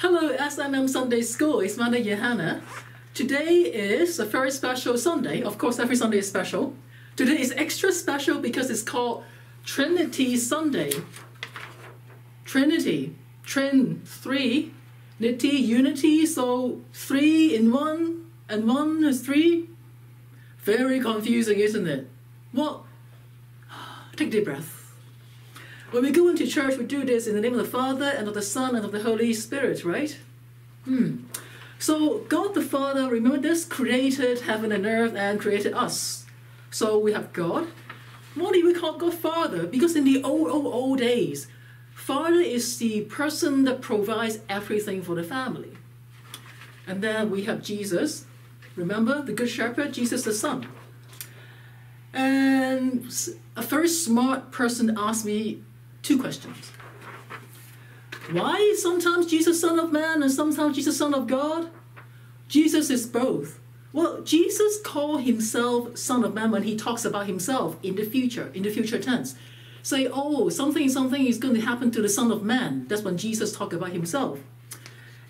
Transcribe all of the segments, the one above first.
Hello, SMM Sunday School. It's Mother Johanna. Today is a very special Sunday. Of course, every Sunday is special. Today is extra special because it's called Trinity Sunday. Trinity, Trin, three, Niti, unity, so three in one, and one is three. Very confusing, isn't it? Well, take a deep breath. When we go into church, we do this in the name of the Father and of the Son and of the Holy Spirit, right? Hmm. So God the Father, remember this, created heaven and earth and created us. So we have God. Why do we call God Father? Because in the old, old, old days, Father is the person that provides everything for the family. And then we have Jesus. Remember the Good Shepherd, Jesus the Son. And a very smart person asked me two questions. Why is sometimes Jesus Son of Man and sometimes Jesus Son of God? Jesus is both. Well, Jesus called himself Son of Man when he talks about himself in the future, in the future tense. Say, oh, something, something is going to happen to the Son of Man. That's when Jesus talked about himself.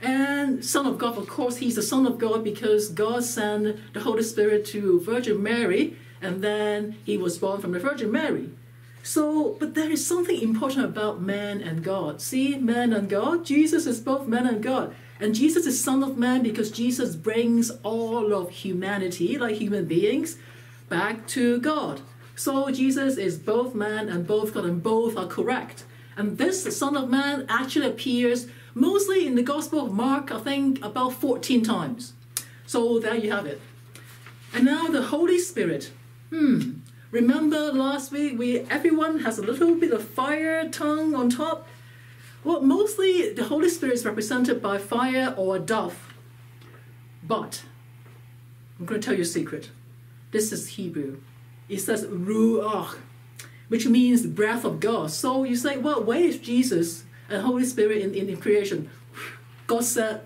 And Son of God, of course, he's the Son of God because God sent the Holy Spirit to Virgin Mary, and then he was born from the Virgin Mary. So, but there is something important about man and God. See, man and God, Jesus is both man and God. And Jesus is Son of Man because Jesus brings all of humanity, like human beings, back to God. So Jesus is both man and both God, and both are correct. And this Son of Man actually appears mostly in the Gospel of Mark, I think about 14 times. So there you have it. And now the Holy Spirit. Hmm. Remember last week we everyone has a little bit of fire tongue on top? Well, mostly the Holy Spirit is represented by fire or a dove. But I'm going to tell you a secret. This is Hebrew. It says ruach, which means the breath of God. So you say, well, where is Jesus and Holy Spirit in, in, in creation? God said,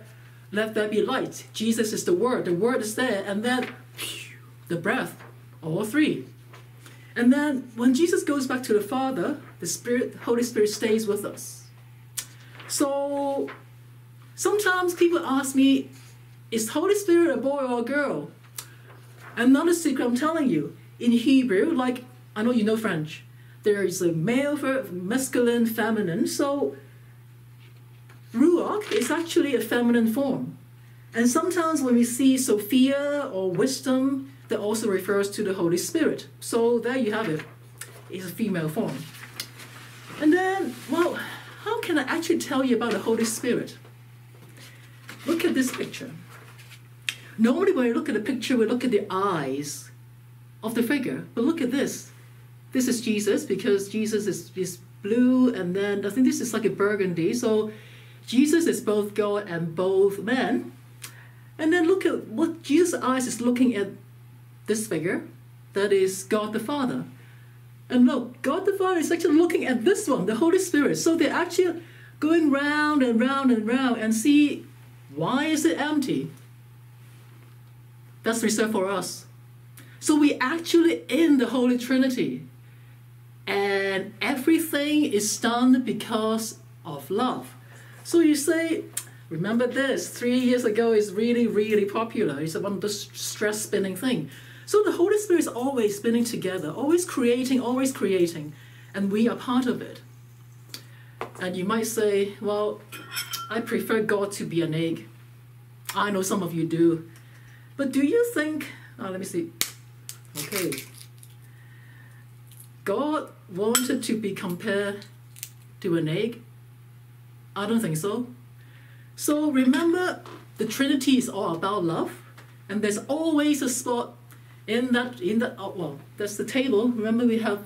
let there be light. Jesus is the Word. The Word is there. And then the breath, all three. And then when Jesus goes back to the Father, the Spirit, Holy Spirit stays with us. So sometimes people ask me, is the Holy Spirit a boy or a girl? Another secret I'm telling you, in Hebrew, like I know you know French, there is a male, for masculine, feminine. So ruach is actually a feminine form. And sometimes when we see Sophia or wisdom, that also refers to the Holy Spirit. So there you have it. It's a female form. And then, well, how can I actually tell you about the Holy Spirit? Look at this picture. Normally, when we look at a picture, we look at the eyes of the figure. But look at this. This is Jesus because Jesus is, is blue, and then I think this is like a burgundy. So Jesus is both God and both man. And then look at what Jesus' eyes is looking at this figure, that is God the Father. And look, God the Father is actually looking at this one, the Holy Spirit. So they're actually going round and round and round and see why is it empty? That's reserved for us. So we actually in the Holy Trinity. And everything is done because of love. So you say, remember this, three years ago is really, really popular. It's one of the stress spinning thing. So the Holy Spirit is always spinning together, always creating, always creating, and we are part of it. And you might say, well, I prefer God to be an egg. I know some of you do. But do you think, oh, let me see. Okay. God wanted to be compared to an egg? I don't think so. So remember, the Trinity is all about love, and there's always a spot in that in that oh, well that's the table. Remember we have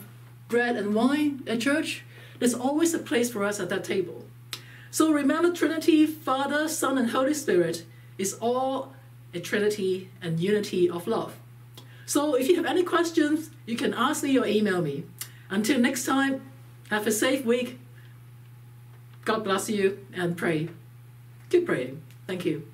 bread and wine at church? There's always a place for us at that table. So remember trinity father son and holy spirit is all a trinity and unity of love. So if you have any questions you can ask me or email me. Until next time have a safe week. God bless you and pray. Keep praying. Thank you